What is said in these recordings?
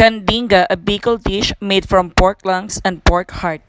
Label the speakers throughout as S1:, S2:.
S1: Kandinga, a Bicol dish made from pork lungs and pork heart.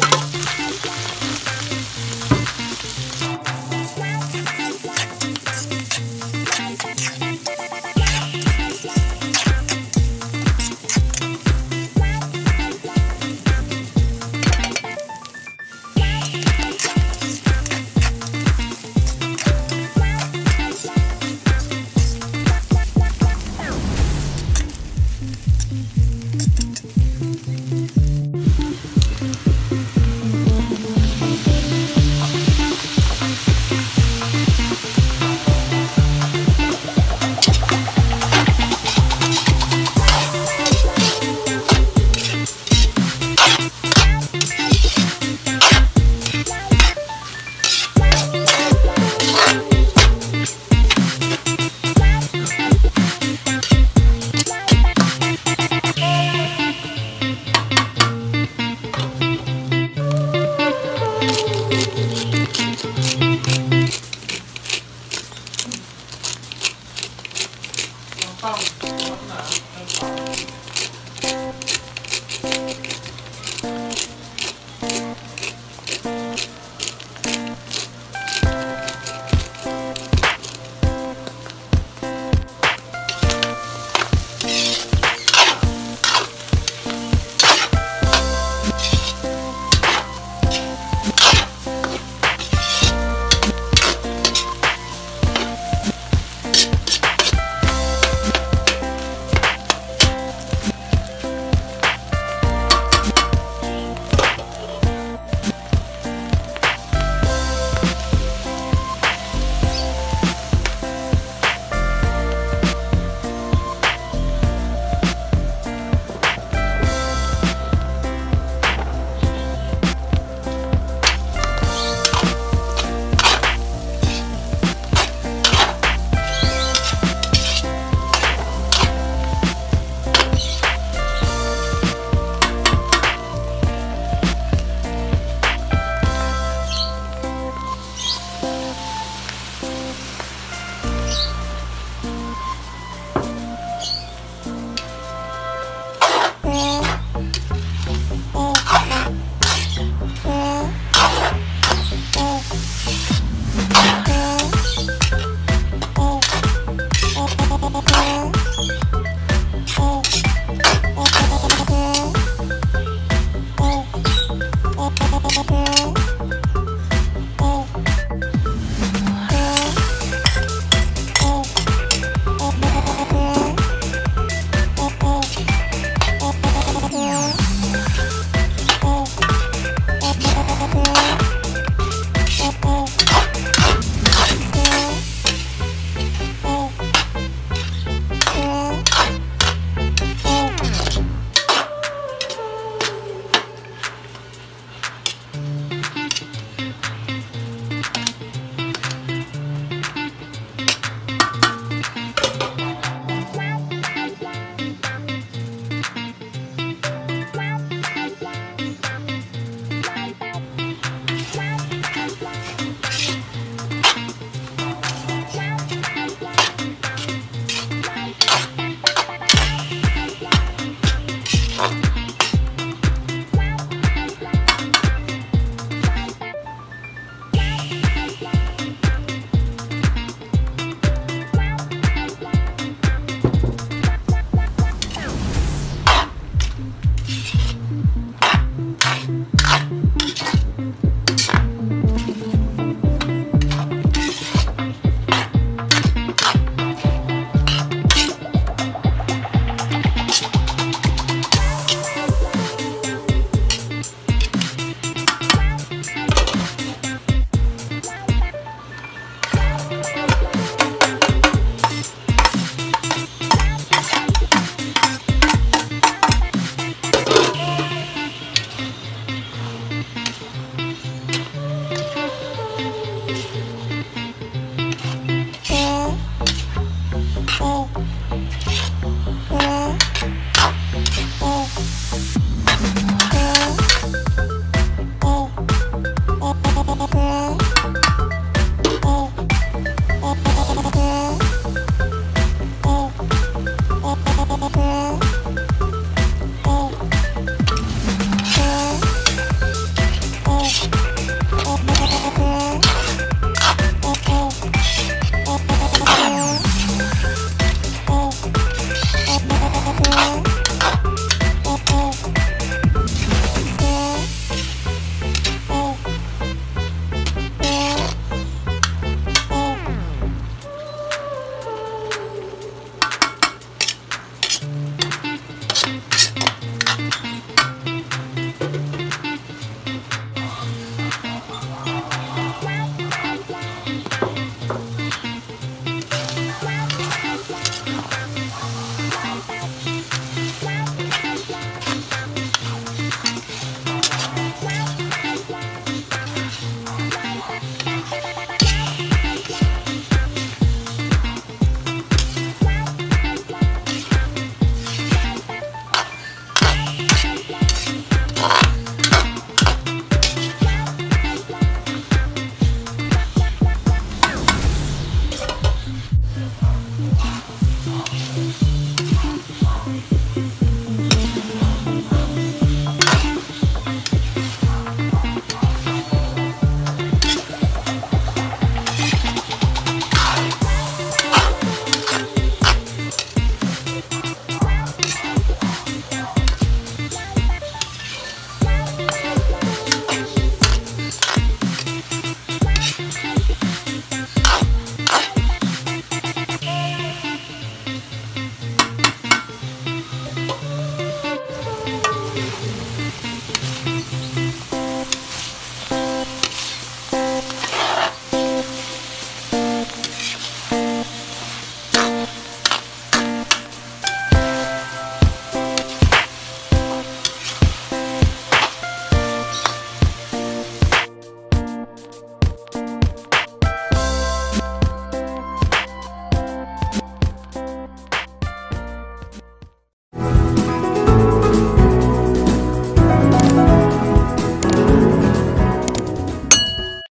S2: Bye.